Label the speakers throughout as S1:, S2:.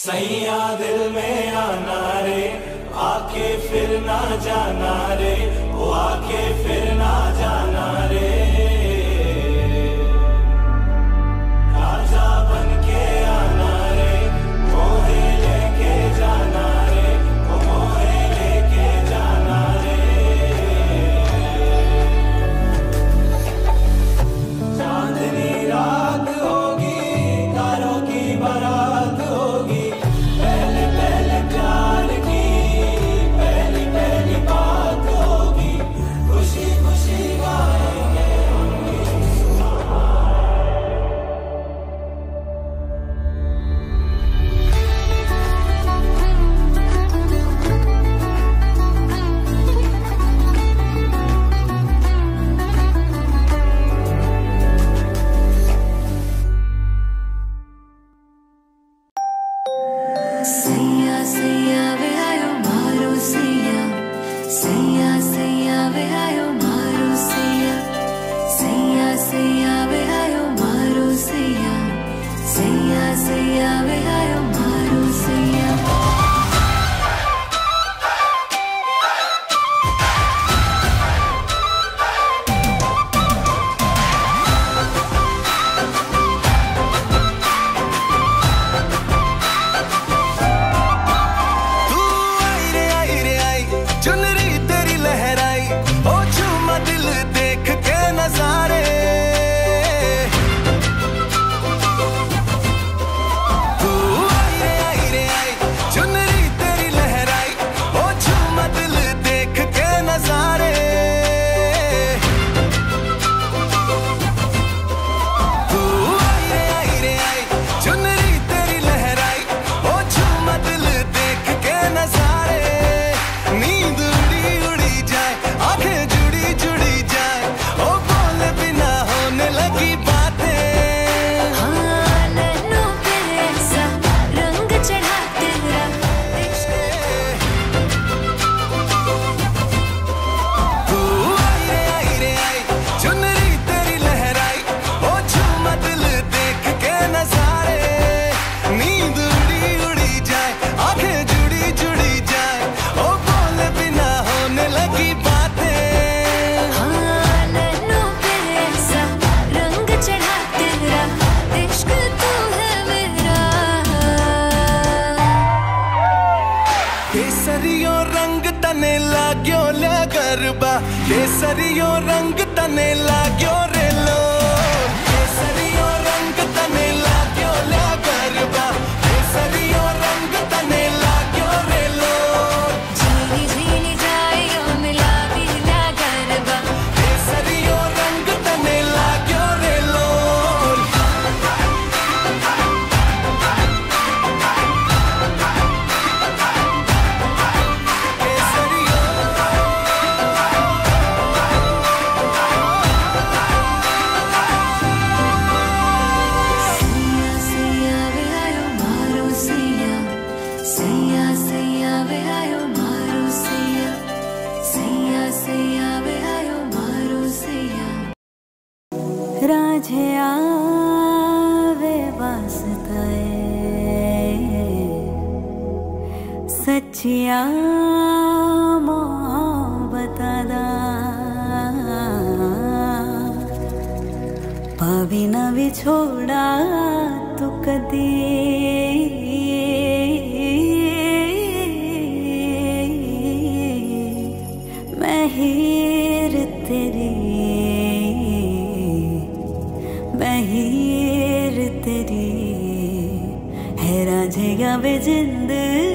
S1: सैया दिल में आना रे आके फिर ना जाना रे वो आके फिर ना
S2: सरियो रंग
S3: तने लाग्यो ले गरबा। ले सरियो रंग तने लाग्यो रे लो।
S2: ले सरियो राझे आवे वास्ते सचिया मोहब्बत दा पावी ना विछोड़ा तू कदी
S3: तेरी नवे ज़िंदगी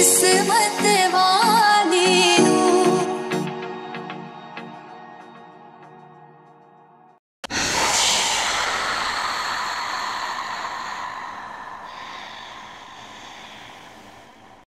S3: e
S2: se manter